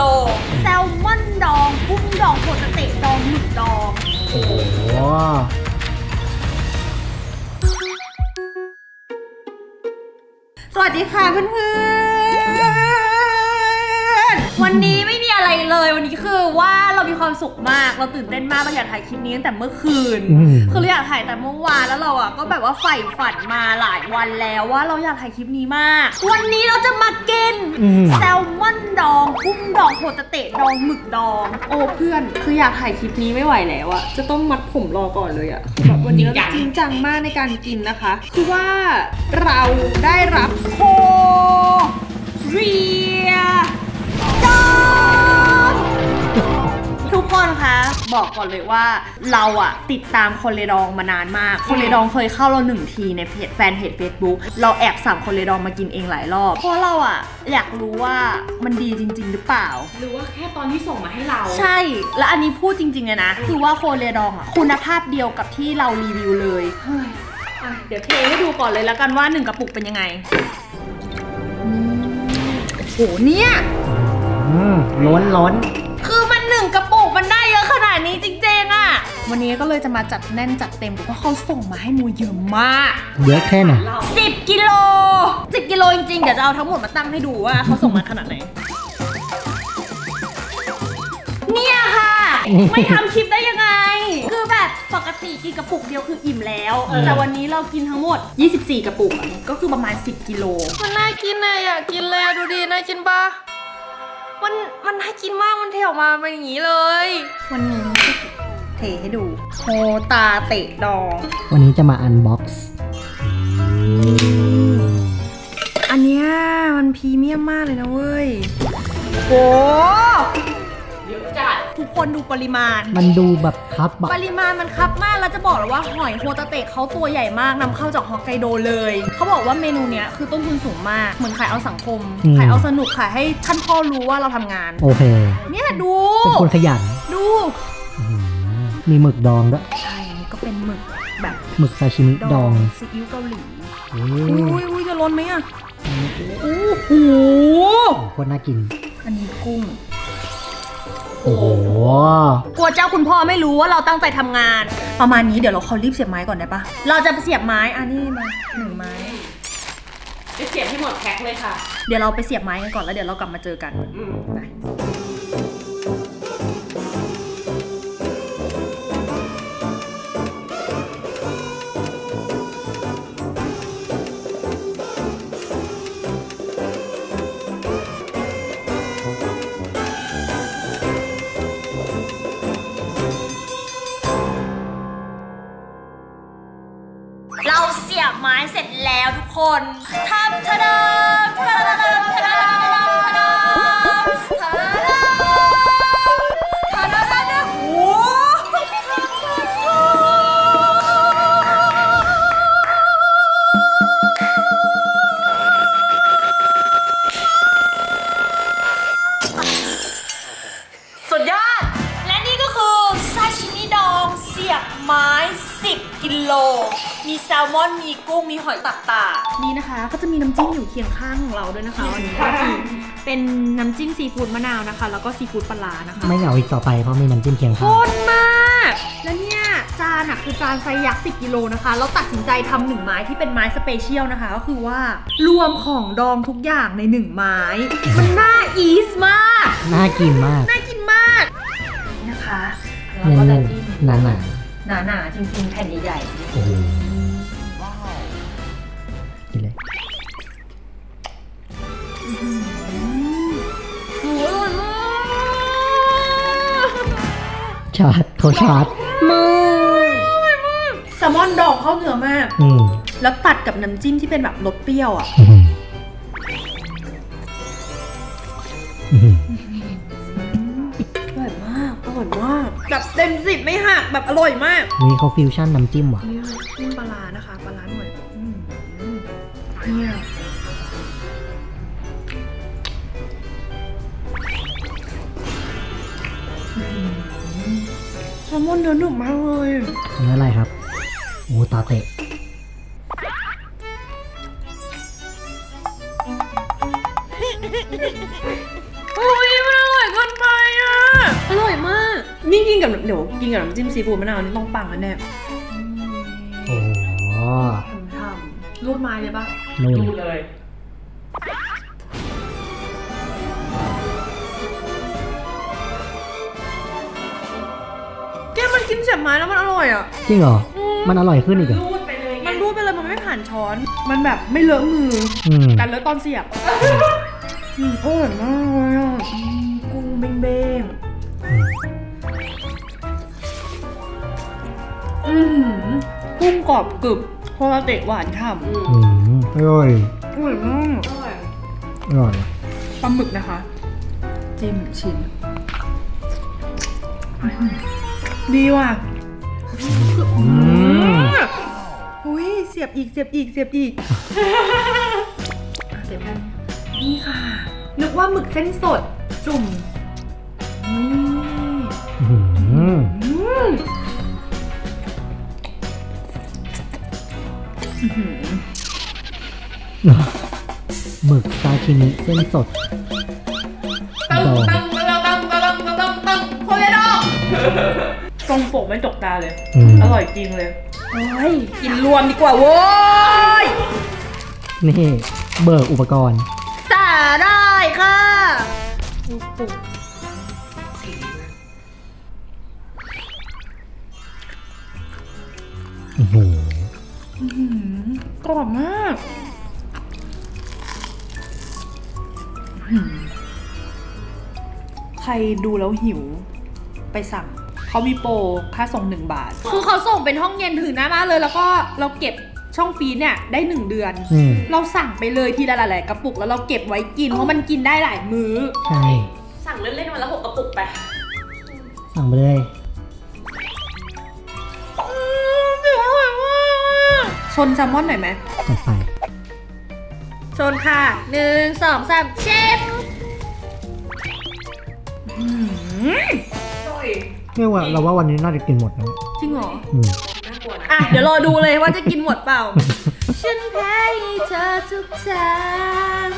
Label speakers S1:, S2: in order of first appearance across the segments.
S1: โล แซลมอนดองกุ้งดองโคตเตะดองหมึกดอง
S2: โอ้โห
S1: สวัสดีค่ะเพื่อนๆ วันนี้ไม่มี อะไรเลยวันนี้คือว่าเรามีความสุขมากเราตื่นเต้นมากเราอยากถ่ายคลิปนี้ตั้งแต่เมื่อคืน
S2: อืม
S1: คือเราอยากถ่ายแต่เมื่อวานแล้วเราอะก็แบบว่าใฝ่ฝันมาหลายวันแล้วว่าเราอยากถ่ายคลิปนี้มาก วันนี้เราจะมากิน
S2: อืม
S1: แซลมอนดองกุ้งดองโฮตาเตะดองหมึกดอง โอ้เพื่อนคืออยากถ่ายคลิปนี้ไม่ไหวแล้วอะจะต้องมัดผมรอก่อนเลยอะแบบวันนี้เราจะจริงจังมากในการกินนะคะคือว่าเราได้รับโคเรีย คนคะบอกก่อนเลยว่าเราอะติดตามคนเลดองมานานมาก คนเลดองเคยเข้าเราหนึ่งทีในเพจแฟนเพจ Facebook เราแอบสั่งคนเลดองมากินเองหลายรอบ เพราะเราอะอยากรู้ว่ามันดีจริง ๆ หรือเปล่า
S3: หรือว่าแค่ตอนที่ส่งมาให้เรา
S1: ใช่ และอันนี้พูดจริงๆเลยนะ คือว่าโคเรดองอะคุณภาพเดียวกับที่เรารีวิวเลยเฮ้ยอะเดี๋ยวเทให้ดูก่อนเลยแล้วกันว่าหนึ่งกระปุกเป็นยังไงอืมโอ้โหเนี่ย
S2: อืมล้นล้น
S1: คือมัน วันนี้ก็เลยจะมาจัดแน่นจัดเต็มเพราะว่าเขาส่งมาให้มูเยอะมาก
S2: เยอะแค่ไหน
S1: 10กิโล10กิโลจริงๆ เดี๋ยวจะเอาทั้งหมดมาตั้งให้ดูว่าเขาส่งมาขนาดไหน เนี่ยค่ะ ไม่ทำคลิปได้ยังไง คือแบบปกติกินกระปุกเดียวคืออิ่มแล้ว แต่วันนี้เรากินทั้งหมด 24 กระปุกอะก็คือประมาณ 10 กิโล
S3: มันน่ากินเลยอยากกินเลยอะดูดิน่ากินปะมันมันน่ากินมากมันเทออกมาเป็นอย่างนี้เลย
S1: วันนี้ เทให้ดูโฮตาเตะดอง
S2: วันนี้จะมา unbox อั
S1: นเนี้ยมันพรีเมียมมากเลยนะเว้ยโห
S3: เยอะจัด
S1: ทุกคนดูปริมาณ
S2: มันดูแบบครับอะ
S1: ปริมาณมันครับมากแล้วจะบอกเลยว่าหอยโฮตาเตะเขาตัวใหญ่มากนำเข้าจากฮอกไกโดเลย เขาบอกว่าเมนูเนี้ยคือต้นทุนสูงมาก เหมือนขายเอาสังคมขายเอาสนุกขายให้ท่านพ่อรู้ว่าเราทำงาน
S2: โอเค
S1: เนี่ยดู
S2: เป็นคนขยัน
S1: ดู
S2: อื้อหือ มีหมึกดองด้วย
S1: ใช่นี่ก็เป็นหมึกแบบ
S2: หมึกซาชิมิดอง
S1: ซีอิ๊วเกาหลี
S2: โอ้
S1: อุ้ยอุ้ยจะล้นไหมอะโอ้โห
S2: โคตรน่ากิน
S1: อันนี้กุ้ง
S2: โอ้โห
S1: กลัวเจ้าคุณพ่อไม่รู้ว่าเราตั้งใจทำงาน ประมาณนี้เดี๋ยวเราขอรีบเสียบไม้ก่อนได้ปะเราจะเสียบไม้อันนี้มาหนึ่งไม้
S3: จะเสียบให้หมดแพ็คเลยค่ะ
S1: เดี๋ยวเราไปเสียบไม้กันก่อนแล้วเดี๋ยวเรากลับมาเจอกัน
S3: อืม
S1: ไป แล้วทุกคนทำทะดามทะดามทะดามทะดามทะดามทะดามทะดามทะดามโอ้โหสุดยอด และนี่ก็คือซาชิมิดองเสียบไม้ 10 กิโล มีแซลมอน มีกุ้ง มีหอยโฮตาเตะนี่นะคะก็จะมีน้ำจิ้มอยู่เคียงข้างของเราด้วยนะคะวันนี้ก็คือเป็นน้ำจิ้มซีฟู้ดมะนาวนะคะ แล้วก็ซีฟู้ดปลาร้านะคะ
S2: ไม่เหงาอีกต่อไปเพราะมีน้ำจิ้มเคียงข้าง
S1: ข้นมากแล้วเนี่ยจานอะคือจานไซส์ยักษ์10กิโลนะคะ เราตัดสินใจทำหนึ่งไม้ที่เป็นไม้ special นะคะ ก็คือว่ารวมของดองทุกอย่างในหนึ่งไม้ มันน่าอีสมาก
S2: น่ากินมาก
S1: น่ากินมากนี่นะคะแล้ว
S2: เนื้
S1: ก็
S2: อ
S1: จะจิ้ม
S2: หนาหนา
S1: หนาๆจริงๆแผ่นใหญ่
S2: ๆโอ้ ชาร์จโทรชาร์จมา
S1: แซลมอนดองเข้าเนื้อมาก
S2: อืม
S1: แล้วตัดกับน้ำจิ้มที่เป็นแบบรสเปรี้ยวอะ
S2: อื้อหืออื้อหือ
S1: อร่อยมาก อร่อยมาก แบบเต็มสิบไม่หักแบบอร่อยมาก
S2: นี่เขาฟิวชั่นน้ำจิ้มว่ะ
S1: นี่จิ้ แซลมอนเนื้อหนุบมากเลย
S2: เนื้ออะไรครับโอตาเตะ
S1: อุ้ยมันอร่อยเกินไปอะ อร่อยมาก นี่กินกับเดี๋ยวกินกับน้ำจิ้มซีฟู้ดมะนาวนี่ต้องปังแน่
S2: โอ้ทำ
S1: ทำรูดไม้เลยปะ
S2: รู
S3: ดเล
S1: ย บไม้แล้วมันอร่อยอะ
S2: จริงเหรอ มันอร่อยขึ้นอีกเหรอ
S3: รูดไปเลยไง
S1: มันรูดไปเลยมันไม่ผ่านช้อน มันแบบไม่เลอะมือ
S2: อืม
S1: แต่เลอะตอนเสียบอืมอร่อยมากเลยอะอืมกุ้งเบ้งเบ้งๆอืมกุ้งกรอบกรึบโคราเตะหวานฉ่ำ
S3: อืม
S2: อืมอร่อย
S1: อร่อยมาก
S3: อร่อย
S2: อร่อย
S1: ปลาหมึกนะคะ จิ้มชิ้นอื้อหือ ดีว่ะ
S2: อืม
S1: อุ้ยเสียบอีกเสียบอีกเสียบอีกอะเสียบแค่นี้นี่ค่ะ นึกว่าหมึกเส้นสดจุ่มนี่
S2: อืม
S1: อืมอื้อหือ
S2: หมึกซาชิมิเส้นสด
S3: ตั้ง
S2: ดอง
S3: ตั้งตั้งตั้งตั้งตั้งตั้งโคเรโด
S1: ตรงปกไม่ตกตาเลย
S2: อืม
S1: อร่อยจริงเลยโอ้ยกินรวมดีกว่าโว้ย
S2: นี่เบิกอุปกรณ์
S1: สาได้ค่ะ
S2: โอ้โห
S1: อื้อหือกรอบมากอื้อหือใครดูแล้วหิวไปสั่ง เขามีโปรค่าส่งหนึ่งบาท คือเขาส่งเป็นห้องเย็นถึงหน้าบ้านเลย แล้วก็เราเก็บช่องฟรีซเนี่ยได้หนึ่งเดือน
S2: อืม
S1: เราสั่งไปเลยทีละหลายๆกระปุกแล้วเราเก็บไว้กินเพราะมันกินได้หลายมื้อ
S2: ใช่
S3: สั่งเล่นๆวันละหกกระปุกไป
S2: สั่งไปเลย
S1: ชนแซลมอนหน่อยไหม
S2: จัดไป
S1: ชนค่ะหนึ่งสองสามเชฟ
S3: อร่อย
S2: ไม่ว่าเราว่าวันนี้น่าจะกินหมดนะ
S1: จริงเหรอ
S2: อืม
S3: น่ากลัวนะ
S1: อะเดี๋ยวรอดูเลยว่าจะกินหมดเปล่า ฉันแพ้ให้เธอทุกทาง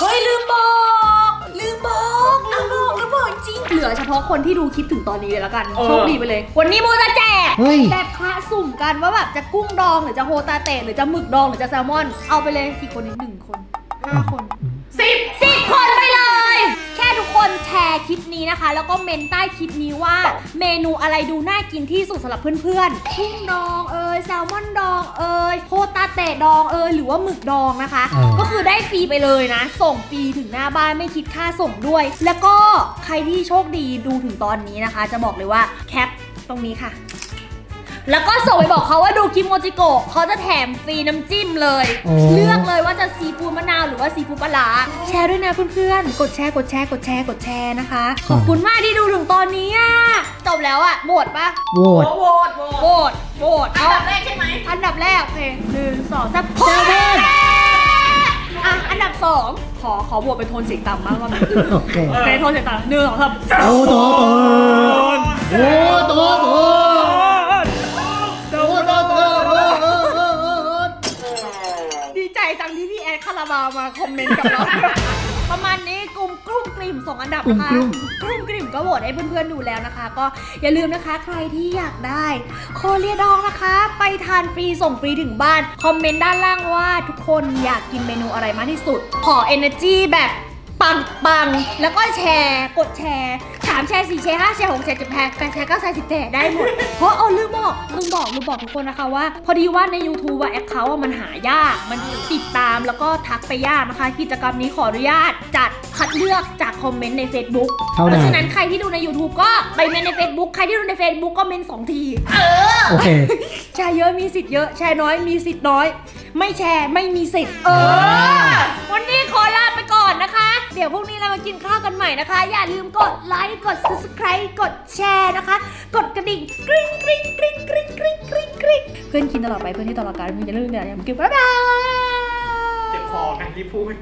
S1: เฮ้ยลืมบอก ลืมบอกลืมบอกลืมบอกจริง เหลือเฉพาะคนที่ดูคลิปถึงตอนนี้เลยแล้วกัน โชคดีไปเลย วันนี้โมจะแจก
S2: เฮ้ย
S1: แบบคละสุ่มกันว่าแบบจะกุ้งดองหรือจะโฮตาเตะหรือจะหมึกดองหรือจะแซลมอน เอาไปเลยกี่คนนี้หนึ่งคนห้าคน
S3: สิบ
S1: สิบคนไปเลย แค่ทุกคนแชร์คลิปนี้นะคะ แล้วก็เมนใต้คลิปนี้ว่า เมนูอะไรดูน่ากินที่สุดสำหรับเพื่อนๆกุ้งดองเอยแซลมอนดองเอหอยโฮตาเตะดองเอยหรือว่าหมึกดองนะคะ
S2: อ่า
S1: ก็คือได้ฟรีไปเลยนะ ส่งฟรีถึงหน้าบ้านไม่คิดค่าส่งด้วย แล้วก็ใครที่โชคดีดูถึงตอนนี้นะคะ จะบอกเลยว่าแคปตรงนี้ค่ะ แล้วก็ส่งไปบอกเขาว่าดูคลิปโมจิโกะเขาจะแถมฟรีน้ำจิ้มเลย
S2: โอ้
S1: เลือกเลยว่าจะซีฟู้ดมะนาวหรือว่าซีฟู้ดปลาร้าแชร์ด้วยนะเพื่อนๆ กดแชร์กดแชร์กดแชร์กดแชร์นะคะ ขอบคุณมากที่ดูถึงตอนนี้อะจบแล้วอะโหวตปะ
S2: โหวต
S3: โหวตโหว
S1: โหว
S3: ต
S1: ตโหวต
S3: อัน
S1: เอา
S3: ดับแรกใช่ไหม
S1: อันดับแรกโอเคหนึ่งสองสาม
S2: เซเว่น
S1: อะอันดับสองขอขอโหวตเป็นโทนเสียงต่ำมากกว่านี้
S2: โอเค
S1: โอเคโทนเสียงต่ำหนึ่งสองสาม
S2: โอ้โตโตโอ้โตโตโตโต
S1: พี่แอดคาราบาวมาคอมเมนต์กับเรา ประมาณนี้กลุ่มกลุ่มกลิ่มสองอันดับนะคะกลุ่มกลิ่มก็โหวตให้เพื่อนๆดูแล้วนะคะ ก็อย่าลืมนะคะใครที่อยากได้ Korea ดองนะคะ ไปทานฟรีส่งฟรีถึงบ้าน คอมเมนต์ด้านล่างว่าทุกคนอยากกินเมนูอะไรมากที่สุด ขอ energy แบบ ปังปังๆแล้วก็แชร์กดแชร์สามแชร์สี่แชร์ห้าแชร์หกแชร์เจ็ดแชร์แปดแชร์เก้าแชร์สิบแชร์ได้หมด เพราะเอาลืมบอกลืมบอกลืมบอกทุกคนนะคะว่า พอดีว่าใน YouTube ว่า account มันหายาก มันติดตามแล้วก็ทักไปยากนะคะ กิจกรรมนี้ขออนุญาตจัดคัดเลือกจากคอมเมนต์ใน Facebook
S2: เท่านั้นเพ
S1: ราะฉะนั้นใครที่ดูใน YouTube ก็ไปเมนต์ใน Facebook ใครที่ดูใน Facebook ก็เมนต์สองที
S2: โอเค
S1: แชร์เยอะมีสิทธิ์เยอะแชร์น้อยมีสิทธิ์น้อย ไม่แชร์ไม่มีสิทธิ์เออวันนี้ขอ ม่นะคะ อย่าลืมกดไลค์กด subscribe กดแชร์นะคะ กดกระดิ่งกริ๊งกริ๊งกริ๊งกริ๊งกริ๊งกริ๊งกริ๊งเพื่อนกินตลอดไปเพื่อนที่ตลอดกาลมึงอย่าลืมเดี๋ยวอย่าลืมกินบ๊ายบายย
S3: เจ็บคอไงรีบพูด